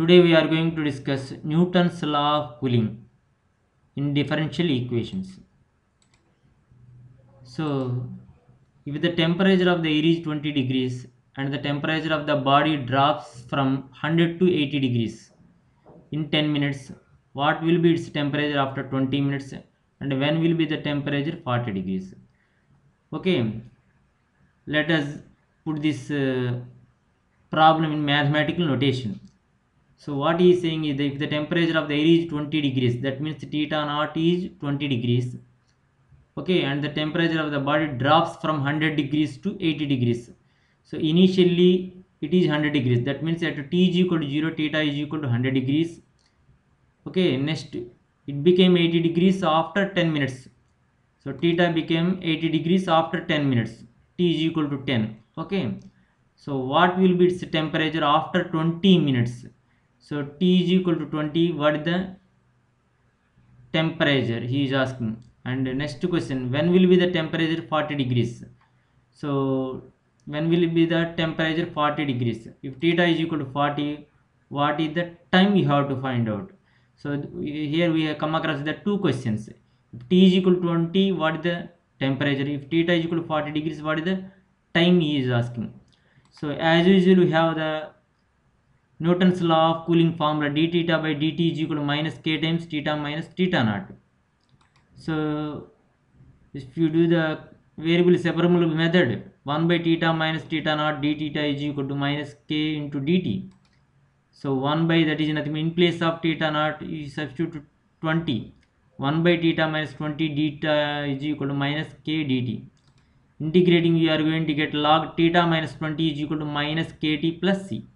Today we are going to discuss Newton's law of cooling in differential equations. So, if the temperature of the air is 20 degrees and the temperature of the body drops from 100 to 80 degrees in 10 minutes, what will be its temperature after 20 minutes and when will be the temperature 40 degrees? Okay, let us put this uh, problem in mathematical notation. So what he is saying is that if the temperature of the air is 20 degrees, that means theta naught is 20 degrees. Okay, and the temperature of the body drops from 100 degrees to 80 degrees. So initially it is 100 degrees. That means at t is equal to 0, theta is equal to 100 degrees. Okay, next it became 80 degrees after 10 minutes. So theta became 80 degrees after 10 minutes. T is equal to 10. Okay. So what will be its temperature after 20 minutes? So T is equal to 20. What is the temperature? He is asking. And next question. When will be the temperature 40 degrees? So when will be the temperature 40 degrees? If theta is equal to 40, what is the time we have to find out? So here we have come across the two questions. If T is equal to 20, what is the temperature? If theta is equal to 40 degrees, what is the time he is asking? So as usual, we have the Newton's law of cooling formula d theta by dt is equal to minus k times theta minus theta naught. So if you do the variable separable method, 1 by theta minus theta naught d theta is equal to minus k into dt. So 1 by that is nothing in place of theta naught you substitute 20. 1 by theta minus 20 theta is equal to minus k dt. Integrating we are going to get log theta minus 20 is equal to minus kt plus c.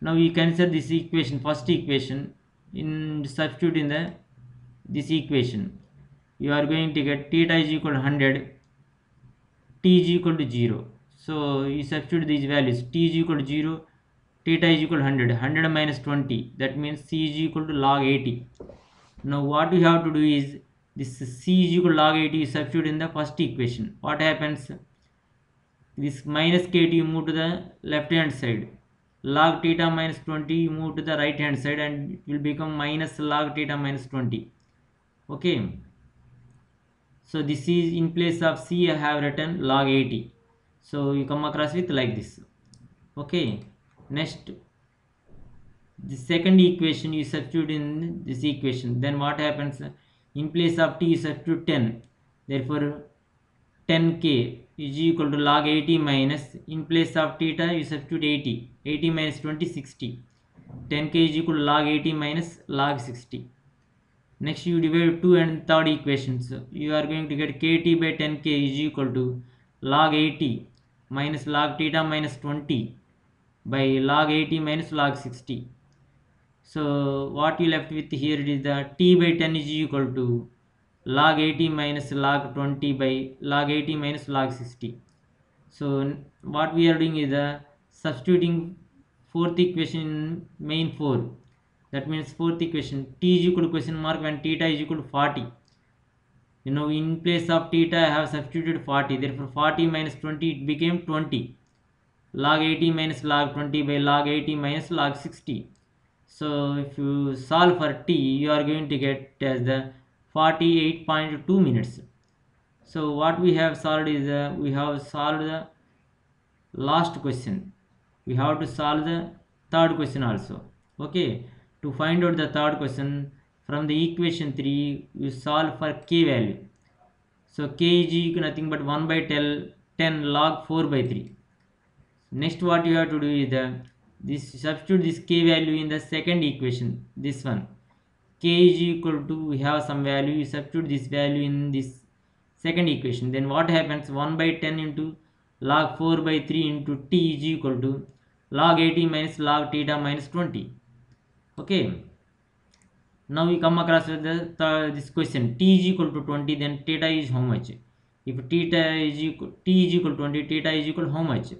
Now we consider this equation, first equation in substitute in the this equation. You are going to get theta is equal to 100, t is equal to 0. So you substitute these values, t is equal to 0, theta is equal to 100, 100 minus 20, that means c is equal to log 80. Now what we have to do is this c is equal to log 80 is substitute in the first equation. What happens? This minus kt you move to the left hand side. Log theta minus 20 you move to the right hand side and it will become minus log theta minus 20. Okay. So this is in place of c I have written log 80. So you come across with like this. Okay. Next the second equation you substitute in this equation then what happens in place of t you substitute 10 therefore 10k is equal to log 80 minus in place of theta you substitute 80 80 minus 20 60 10k is equal to log 80 minus log 60 next you divide two and third equations. You are going to get kt by 10k is equal to log 80 minus log theta minus 20 by log 80 minus log 60 so what you left with here is the t by 10 is equal to log 80 minus log 20 by log 80 minus log 60. So what we are doing is uh, substituting fourth equation in main 4. That means fourth equation t is equal to question mark when theta is equal to 40. You know in place of theta I have substituted 40. Therefore 40 minus 20 it became 20. Log 80 minus log 20 by log 80 minus log 60 so if you solve for t you are going to get as the 48.2 minutes. So what we have solved is uh, we have solved the last question. We have to solve the third question also. Okay? To find out the third question from the equation 3 you solve for k value. So k is equal nothing but 1 by 10, 10 log 4 by 3 next what you have to do is the this substitute this k value in the second equation this one k is equal to we have some value you substitute this value in this second equation. Then what happens? 1 by 10 into log 4 by 3 into t is equal to log 80 minus log theta minus 20 okay. Now we come across with the, the this question. t is equal to 20 then theta is how much? If theta is equal t is equal to 20 theta is equal how much?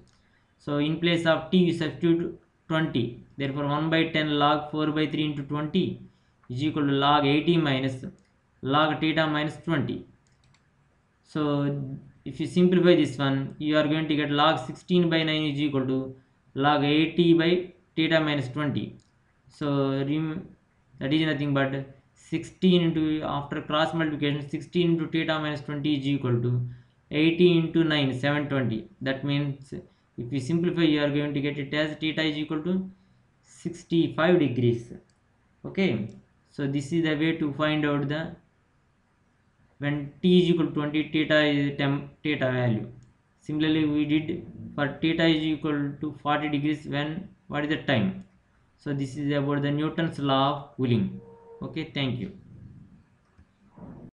So in place of t you substitute 20 therefore 1 by 10 log 4 by 3 into 20 is equal to log 80 minus log theta minus 20 so if you simplify this one you are going to get log 16 by 9 is equal to log 80 by theta minus 20 so that is nothing but 16 into after cross multiplication 16 into theta minus 20 is equal to 80 into 9 720 that means if we simplify you are going to get it as theta is equal to 65 degrees okay so this is the way to find out the when t is equal to 20 theta is temp theta value. Similarly we did for theta is equal to 40 degrees when what is the time? So this is about the newton's law of cooling. Okay thank you